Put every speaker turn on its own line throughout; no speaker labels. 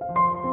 you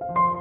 you